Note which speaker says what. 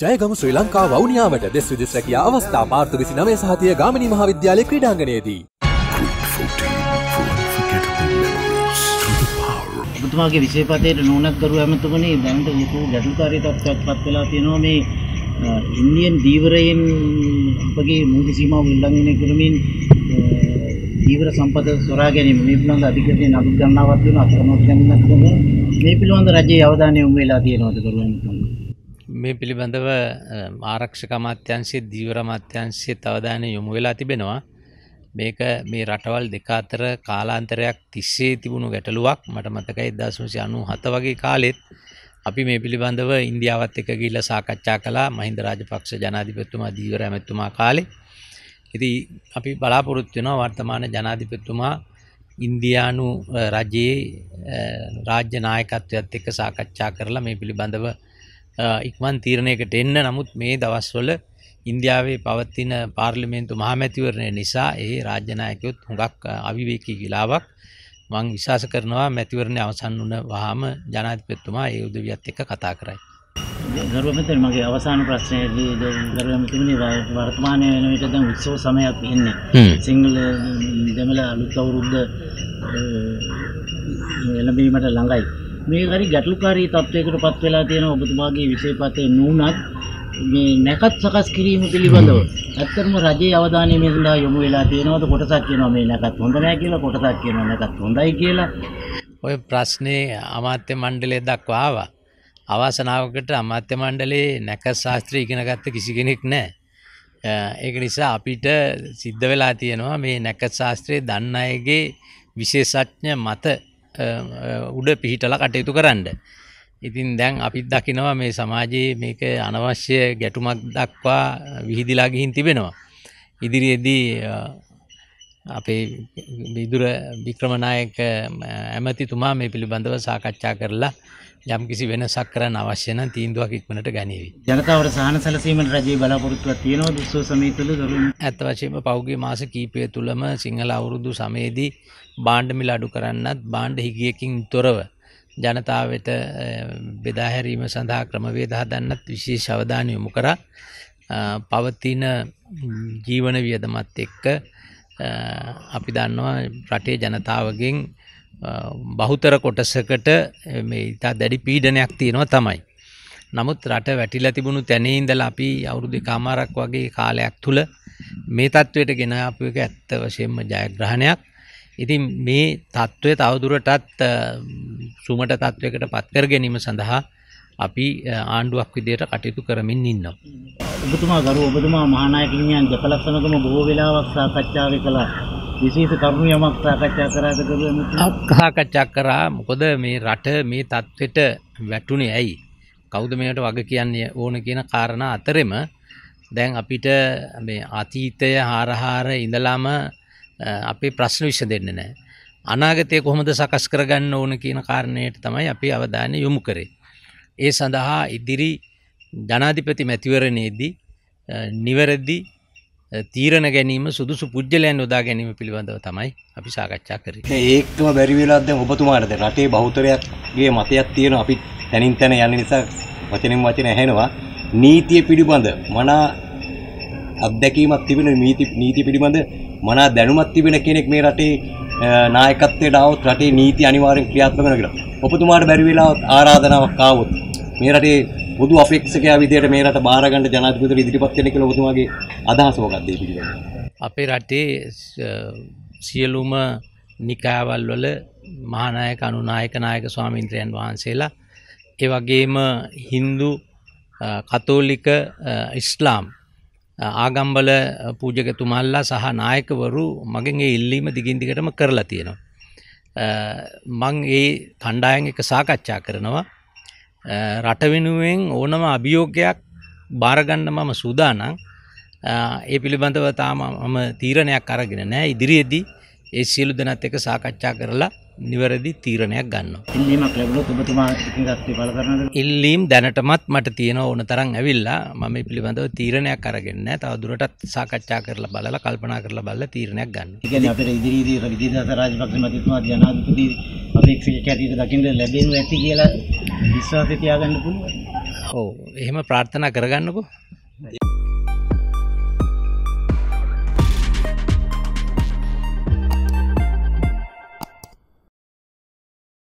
Speaker 1: ජයගමු ශ්‍රී ලංකා වවුනියාවට දෙස් විදිස් රැකියා අවස්ථා මාර්තු විසි නවේ සහතිය ගාමිණී මහාවිද්‍යාලය ක්‍රීඩාංගණයේදී.
Speaker 2: ඔබතුමාගේ විශේෂපතයට නෝනක් කරු ඇමතුමනි දැනට යුතු ගැටලුකාරී තත්ත්වයක් පත් වෙලා තියෙනවා මේ ඉන්දියන් දීවරයෙන් අපගේ මූලික සීමාව උල්ලංඝනය කරමින් දීවර සම්පත සොරා ගැනීම. මේ පිළිබඳ අධිකරණයේ නඩු ගණනාවක් වෙන අතරමැද ගණනක් වෙන මේ පිළිබඳ රජයේ අවධානය යොමු වෙලා තියෙනවද කරු ඇමතුමනි?
Speaker 3: මේ පිළිබඳව ආරක්ෂක අමාත්‍යංශයේ දීවර අමාත්‍යංශයේ අවධානය යොමු වෙලා තිබෙනවා. මේක මේ රටවල් දෙක අතර කාලාන්තරයක් තිස්සේ තිබුණු ගැටලුවක් මට මතකයි 1997 වගේ කාලෙත් අපි මේ පිළිබඳව ඉන්දියාවත් එක්ක ගිහිල්ලා සාකච්ඡා කළා මහින්ද රාජපක්ෂ ජනාධිපතිතුමා දීවර ඇමතුමා කාලේ. ඉතින් අපි බලාපොරොත්තු වෙනවා වර්තමාන ජනාධිපතිතුමා ඉන්දියානු රජයේ රාජ්‍ය නායකත්වයත් එක්ක සාකච්ඡා කරලා මේ පිළිබඳව ඉක්මන් තීරණයකට එන්න නමුත් මේ දවස්වල ඉන්දියාවේ පවත්තින පාර්ලිමේන්තු මහමැතිවරණය නිසා ඒ රාජ්‍යනායකයොත් හුඟක් අවිවේකී ගිලාවක් මං විශාස කරනවා මැතිවරණය අවසන් වන වහම ජනාධිපතිතුමා ඒ උදවියත් එක්ක කතා කරයි.
Speaker 2: ගරුවමතර මගේ අවසාන ප්‍රශ්නයේදී ගරුවමතුමනි වර්තමානය වෙන විට දැන් උත්සව සමයක් ඉන්නේ. සිංහල දෙමළ අලුත් අවුරුද්ද එළඹීමට ළඟයි. මේ හරි ගැටලුකාරී තත්ත්වයකට පත් වෙලා තියෙන ඔබතුමාගේ විශේෂපතේ නුනත් මේ නැකත් සකස් කිරීම පිළිබඳව ඇත්තටම රජයේ අවධානය මේ සඳහා යොමු වෙලා තියෙනවද? කොටසක් කියනවා මේ නැකත් හොඳ නැහැ කියලා කොටසක් කියනවා නැකත් හොඳයි කියලා.
Speaker 3: ඔය ප්‍රශ්නේ අමාත්‍ය මණ්ඩලය දක්වා ආවා. අවාසනාවකට අමාත්‍ය මණ්ඩලේ නැකත් ශාස්ත්‍රය ඉගෙන ගත්ත කිසි කෙනෙක් නැහැ ඒක නිසා අපිට සිද්ධ වෙලා තියෙනවා මේ නැකත් ශාස්ත්‍රයේ දන්න අයගේ විශේෂඥ මත උඩ පිහිටල කටයුතු කරන්න. ඉතින් දැන් අපිත් දකිනවා මේ සමාජයේ මේක අනවශ්‍ය ගැටුමක් දක්වා විහිදිලා ගිහින් තිබෙනවා. ඉදිරියේදී අපේ විදුර වික්‍රමනායක ඇමතිතුමා මේ පිළිබඳව සාකච්ඡා කරලා යම් කිසි වෙනසක් කරන්න අවශ්‍ය නම් තීන්දුවක් ඉක්මනට ගනීවි.
Speaker 2: ජනතාවට සහන සැලසීමට රජයේ බලාපොරොත්තුවක් තියෙනවද උත්සව සමය තුළ දරුවෝ?
Speaker 3: ඇත්ත වශයෙන්ම පෞද්ගලික මාස කීපය තුලම සිංහල අවුරුදු සමයේදී බාණ්ඩ මිල අඩු කරන්නත් බාණ්ඩ හිගියකින් තොරව ජනතාව වෙත බෙදා හැරීම සඳහා ක්‍රමවේද හදන්නත් විශේෂ අවධානය යොමු කරා. පවතින ජීවන වියදමත් එක්ක අපි දන්නවා රටේ ජනතාවගෙන් බහුතර කොටසකට මේ ඉතා දැඩි පීඩනයක් තියෙනවා තමයි. නමුත් රට වැටිලා තිබුණු තැනේ ඉඳලා අපි අවුරුදු කාමාරක් වගේ කාලයක් තුල මේ තත්වයට ගෙන ආපු එක ඇත්ත වශයෙන්ම ජයග්‍රහණයක්. ඉතින් මේ තත්ත්වය තවදුරටත් සුමට තත්ත්වයකට පත් කර ගැනීම සඳහා අපි ආණ්ඩුවක් විදියට කටයුතු කරමින් ඉන්නවා.
Speaker 2: ඔබතුමා ගරු ඔබතුමා මහානායක හිමියන් දෙපළක් සමගම බොහෝ වෙලාවක් සාකච්ඡා කළා. විශේෂ කරුණු යමක් සාකච්ඡා කරාද
Speaker 3: සාකච්ඡා කරා මොකද මේ රට මේ තත්ත්වෙට වැටුනේ ඇයි කවුද මේකට වග කියන්නේ ඕන කියන කාරණා අතරෙම දැන් අපිට මේ අතීතය හාරහාර ඉඳලාම අපේ ප්‍රශ්න විසඳෙන්න නැහැ. අනාගතය කොහොමද සකස් කරගන්න ඕන කියන කාරණයට තමයි අපි අවධානය යොමු කරේ. ඒ සඳහා ඉදිරි ජනාධිපති මැතිවරණයේදී නිවැරදි තීරණ ගැනීම සුදුසු පුද්ගලයන් යොදා ගැනීම පිළිබඳව තමයි අපි සාකච්ඡා කරේ.
Speaker 4: ඒකම බැරි වෙලා දැන් ඔබතුමාට රටේ බහුතරයක්ගේ මතයක් තියෙන අපි තනින් තන යන නිසා වචනෙන් වචන ඇහෙනවා නීතිය පිළිබඳ මනා අත්දැකීමක් තිබෙන නීති නීති පිළිබඳ මනා දැනුමක් තිබෙන කෙනෙක් මේ රටේ නායකත්වයට આવොත් රටේ නීති අනිවාර්යෙන් ක්‍රියාත්මක වෙනවා කියලා. ඔබතුමාට බැරි වෙලා ආරාධනාවක් ආවොත් මේ රටේ පොදු අපේක්ෂකයා විදියට මේ රට බාර ගන්න ජනාධිපතිතුමා ඉදිරිපත් වෙන්න කියලා ඔබතුමාගේ අදහස මොකක්ද මේ පිළිබඳව?
Speaker 3: අපේ රටේ සියලුම නිකායවල් වල මහානායක අනුනායක නායක ස්වාමීන්ද්‍රයන් වහන්සේලා ඒ වගේම හින්දු කතෝලික ඉස්ලාම් ආගම්බල පූජකතුමල්ලා සහ නායකවරු මගෙන් ඒ ඉල්ලීම දිගින් දිගටම කරලා තියෙනවා. මං ඒ කණ්ඩායන් එක සාකච්ඡා කරනවා රට වෙනුවෙන් ඕනම අභියෝගයක් භාරගන්න මම සූදානං ඒ පිළිබඳව තාම මම තීරණයක් අරගෙන නෑ ඉදිරියේදී ඒ සියලු දෙනත් එක සාකච්ඡා කරලා නිවැරදි තීරණයක් ගන්නවා.
Speaker 2: ඉල්ලීමක් ලැබුණොත් ඔබතුමා ඉතිංගත්වය පළ කරනද?
Speaker 3: ඉල්ලීම් දැනටමත් මට තියෙන ඕන තරම් ඇවිල්ලා මම මේ පිළිබඳව තීරණයක් අරගෙන නැහැ. තව දුරටත් සාකච්ඡා කරලා බලලා කල්පනා කරලා බලලා තීරණයක් ගන්නවා.
Speaker 2: ඒ කියන්නේ අපිට ඉදිරියේදී විදිහට රාජපක්ෂ මැතිතුමා ජනාධිපති අපේක්ෂකයට දකින්න ලැබෙනු ඇති කියලා විශ්වාසය තියාගන්න පුළුවන්.
Speaker 3: ඔව් එහෙම ප්‍රාර්ථනා කරගන්නකු